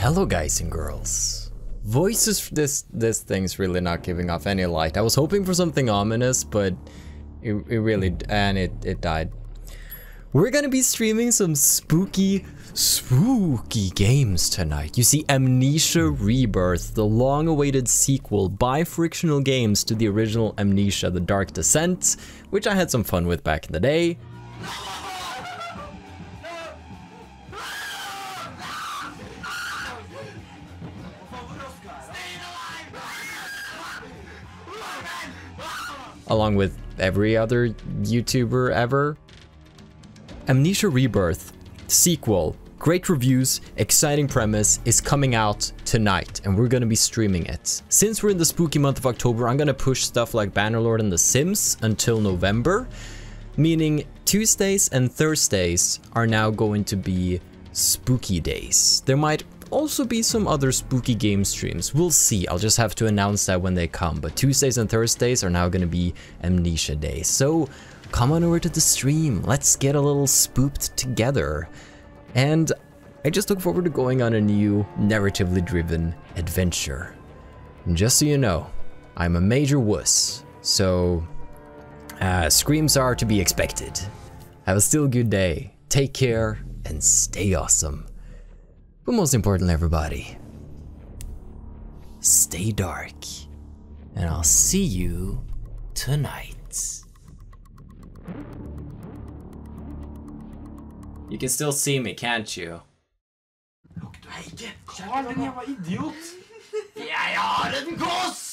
Hello guys and girls. Voices this this thing's really not giving off any light. I was hoping for something ominous, but it, it really and it, it died. We're gonna be streaming some spooky, spooky games tonight. You see Amnesia Rebirth, the long-awaited sequel by Frictional Games to the original Amnesia The Dark Descent, which I had some fun with back in the day. Along with every other YouTuber ever. Amnesia Rebirth, sequel, great reviews, exciting premise, is coming out tonight, and we're gonna be streaming it. Since we're in the spooky month of October, I'm gonna push stuff like Bannerlord and The Sims until November, meaning Tuesdays and Thursdays are now going to be spooky days. There might also be some other spooky game streams. We'll see. I'll just have to announce that when they come. But Tuesdays and Thursdays are now going to be Amnesia days. So come on over to the stream. Let's get a little spooked together. And I just look forward to going on a new narratively driven adventure. And just so you know, I'm a major wuss. So uh, screams are to be expected. Have a still good day. Take care and stay awesome. But most importantly, everybody, stay dark. And I'll see you tonight. You can still see me, can't you? Carl, din jävla idiot! Jeg har en gås!